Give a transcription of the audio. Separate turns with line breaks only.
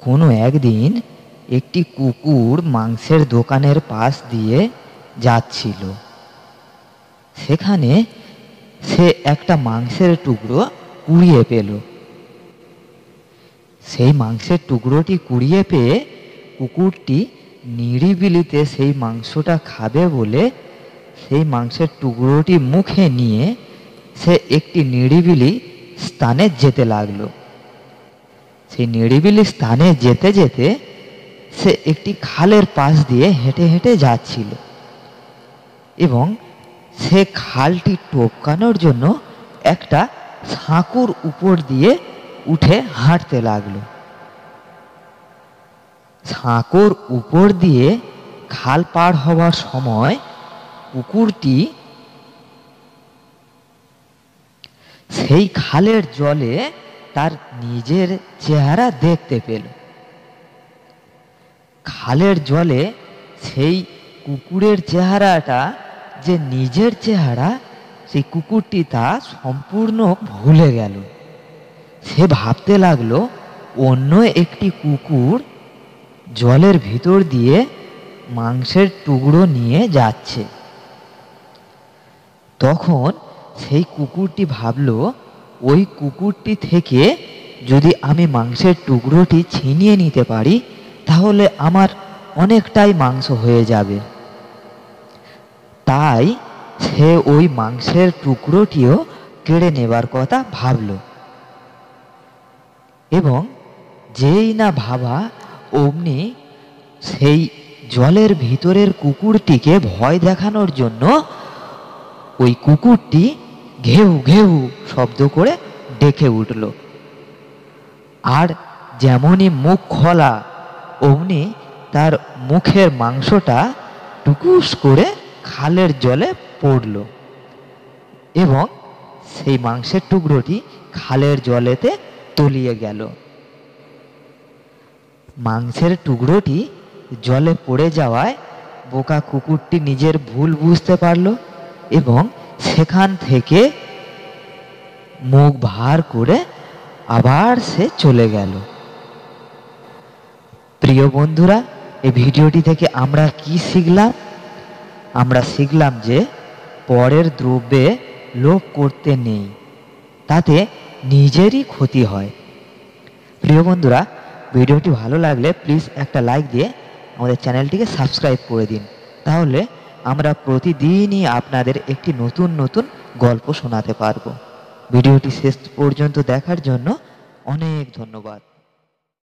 কোনো একদিন একটি কুকুর মাংসের দোকানের পাশ দিয়ে যাচ্ছিল। সেখানে সে একটা মাংসের টুকরো কুড়িয়ে পেল। সেই মাংসের টুকরোটি কুড়িয়ে পেয়ে কুকুরটি নিরিবিলিতে সেই মাংসটা খাবে বলে সেই মাংসের টুকরোটি মুখে নিয়ে সে একটি নিরিবিলি স্থানে যেতে লাগল। সেই নিরিবিলি স্থানে যেতে যেতে সে একটি খালের পাশ দিয়ে হেঁটে হেঁটে যাচ্ছিল। এবং সে খালটি টপকানোর জন্য একটা সাঁকুর উপর দিয়ে উঠে হাঁটতে লাগল। সাঁকোর উপর দিয়ে খাল পার হওয়ার সময় কুকুরটি সেই খালের জলে তার নিজের চেহারা দেখতে পেল। খালের জলে সেই কুকুরের চেহারাটা যে নিজের চেহারা, সেই কুকুরটি তা সম্পূর্ণ ভুলে গেল। সে ভাবতে লাগল, অন্য একটি কুকুর জলের ভিতর দিয়ে মাংসের টুকরো নিয়ে যাচ্ছে। তখন সেই কুকুরটি ভাবল ওই কুকুরটি থেকে যদি আমি মাংসের টুকরোটি ছিনিয়ে নিতে পারি, তাহলে আমার অনেকটাই মাংস হয়ে যাবে। তাই সে ওই মাংসের টুকরোটিও কেড়ে নেবার কথা ভাবল। এবং যেই না ভাবা অমনি সেই জলের ভিতরের কুকুরটিকে ভয় দেখানোর জন্য ওই কুকুরটি ঘেউ ঘেউ শব্দ করে ডেকে উঠল। আর যেমনই মুখ খোলা, অমনি তার মুখের মাংসটা টুকুস করে খালের জলে পড়ল এবং সেই মাংসের টুকরোটি খালের জলেতে তলিয়ে গেল। মাংসের টুকরোটি জলে পড়ে যাওয়ায় বোকা কুকুরটি নিজের ভুল বুঝতে পারল এবং সেখান থেকে মুখ ভার করে আবার সে চলে গেল। প্রিয় বন্ধুরা, এই ভিডিওটি থেকে আমরা কি শিখলাম? আমরা শিখলাম যে পরের দ্রব্যে লোভ করতে নেই, তাতে নিজেরই ক্ষতি হয়। প্রিয় বন্ধুরা, ভিডিওটি ভালো লাগলে প্লিজ একটা লাইক দিয়ে আমাদের চ্যানেলটিকে সাবস্ক্রাইব করে দিন। তাহলে আমরা প্রতিদিনই আপনাদের একটি নতুন নতুন গল্প শোনাতে পারব। ভিডিওটি শেষ পর্যন্ত দেখার জন্য অনেক ধন্যবাদ।